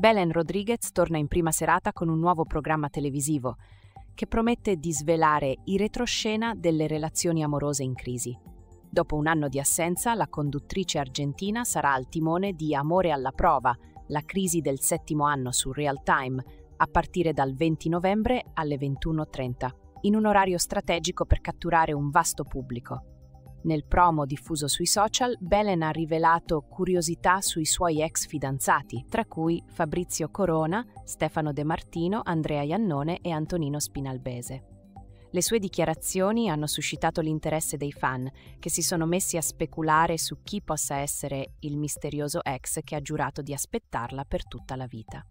Belen Rodriguez torna in prima serata con un nuovo programma televisivo che promette di svelare i retroscena delle relazioni amorose in crisi. Dopo un anno di assenza, la conduttrice argentina sarà al timone di Amore alla prova, la crisi del settimo anno su Real Time, a partire dal 20 novembre alle 21.30, in un orario strategico per catturare un vasto pubblico. Nel promo diffuso sui social, Belen ha rivelato curiosità sui suoi ex fidanzati, tra cui Fabrizio Corona, Stefano De Martino, Andrea Iannone e Antonino Spinalbese. Le sue dichiarazioni hanno suscitato l'interesse dei fan, che si sono messi a speculare su chi possa essere il misterioso ex che ha giurato di aspettarla per tutta la vita.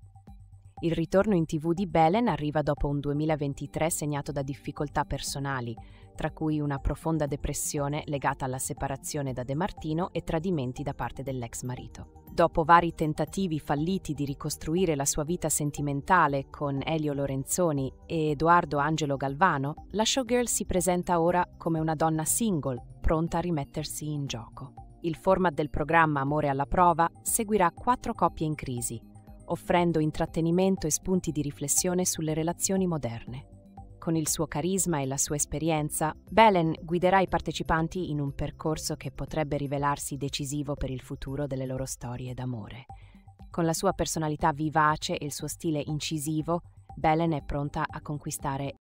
Il ritorno in tv di Belen arriva dopo un 2023 segnato da difficoltà personali, tra cui una profonda depressione legata alla separazione da De Martino e tradimenti da parte dell'ex marito. Dopo vari tentativi falliti di ricostruire la sua vita sentimentale con Elio Lorenzoni e Edoardo Angelo Galvano, la showgirl si presenta ora come una donna single, pronta a rimettersi in gioco. Il format del programma Amore alla prova seguirà quattro coppie in crisi, offrendo intrattenimento e spunti di riflessione sulle relazioni moderne. Con il suo carisma e la sua esperienza, Belen guiderà i partecipanti in un percorso che potrebbe rivelarsi decisivo per il futuro delle loro storie d'amore. Con la sua personalità vivace e il suo stile incisivo, Belen è pronta a conquistare